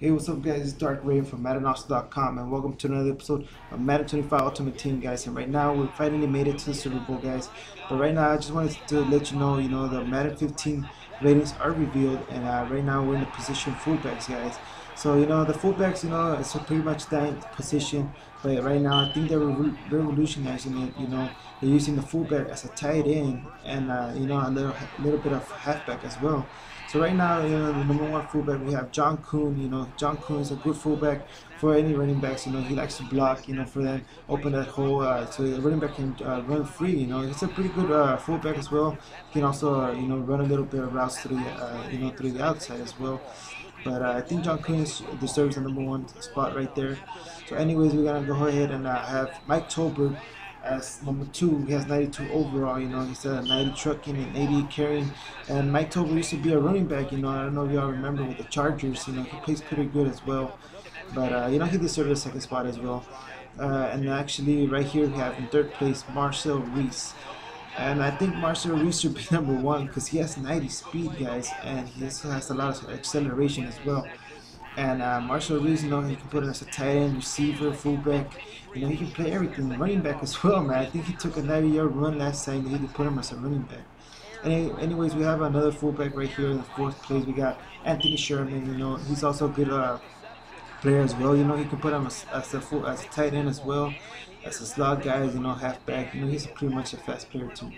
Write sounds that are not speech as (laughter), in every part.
Hey, what's up, guys? It's Dark Raven from MaddenAllstars.com, and welcome to another episode of Madden 25 Ultimate Team, guys. And right now, we finally made it to the Super Bowl, guys. But right now, I just wanted to let you know, you know, the Madden 15 ratings are revealed, and uh, right now we're in the position fullbacks, guys. So you know, the fullbacks, you know, it's a pretty much that position. But right now, I think they're re revolutionizing it. You know, they're using the fullback as a tight end, and uh, you know, a little, little bit of halfback as well. So right now, you know, the number one fullback we have John Kuhn. You know, John Kuhn is a good fullback for any running backs. You know, he likes to block. You know, for them, open that hole uh, so the running back can uh, run free. You know, he's a pretty good uh, fullback as well. He can also, uh, you know, run a little bit of through uh, you know, through the outside as well. But uh, I think John Kuhn deserves the number one spot right there. So, anyways, we're gonna go ahead and have Mike Tolbert as number two. He has 92 overall, you know. He's a 90 trucking and 80 carrying. And Mike Tolbert used to be a running back, you know. I don't know if y'all remember with the Chargers, you know. He plays pretty good as well. But, uh, you know, he deserves the second spot as well. Uh, and actually, right here, we have in third place Marcel Reese. And I think Marcel Reese should be (laughs) number one because he has 90 speed, guys. And he also has a lot of acceleration as well. And uh, Marcel Reese, you know, he can put it as a tight end, receiver, fullback. You know, he can play everything. Running back as (laughs) well, man. I think he took a 90-yard run last time. They had put him as a running back. Any, anyways, we have another fullback right here in the fourth place. We got Anthony Sherman. You know, he's also a good uh, player as well. You know, he can put him as, as a full, as a tight end as well, as a slot guy. You know, halfback. You know, he's pretty much a fast player too.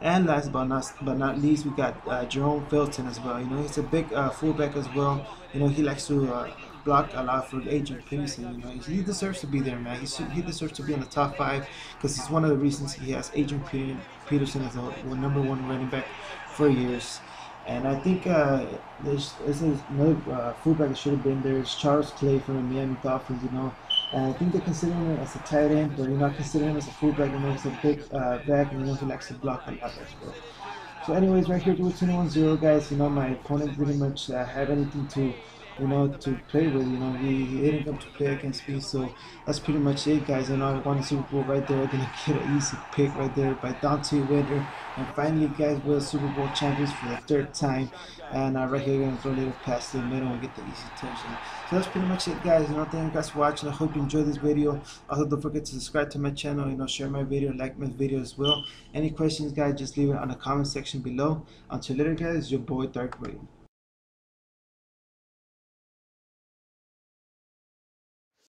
And last but not but not least, we got uh, Jerome Felton as well. You know, he's a big uh, fullback as well. You know, he likes to uh, block a lot for Adrian Peterson. You know, he deserves to be there, man. He he deserves to be in the top five because he's one of the reasons he has Adrian Peterson as a number one running back for years. And I think uh, there's, there's another uh, fullback that should have been there. It's Charles Clay from the Miami Dolphins. You know, and I think they're considering him as a tight end, but you're not considering him as a fullback. You know, he's a big uh, back, and you know he likes to block a lot well. So, anyways, right here to 21-0, guys. You know, my opponent didn't much uh, have anything to you know, to play with. You know, he, he didn't come to play against me, so that's pretty much it, guys. You know, I won the Super Bowl right there. Didn't get an easy pick right there by Donte Whitner. And finally, guys, we're Super Bowl champions for the third time. And uh, right here, we're to throw a little pass to the middle and get the easy touchdown. So that's pretty much it, guys. You know, thank you guys for watching. I hope you enjoyed this video. Also, don't forget to subscribe to my channel. You know, share my video, like my video as well. Any questions, guys, just leave it on the comment section below. Until later, guys, your boy Dark Raven.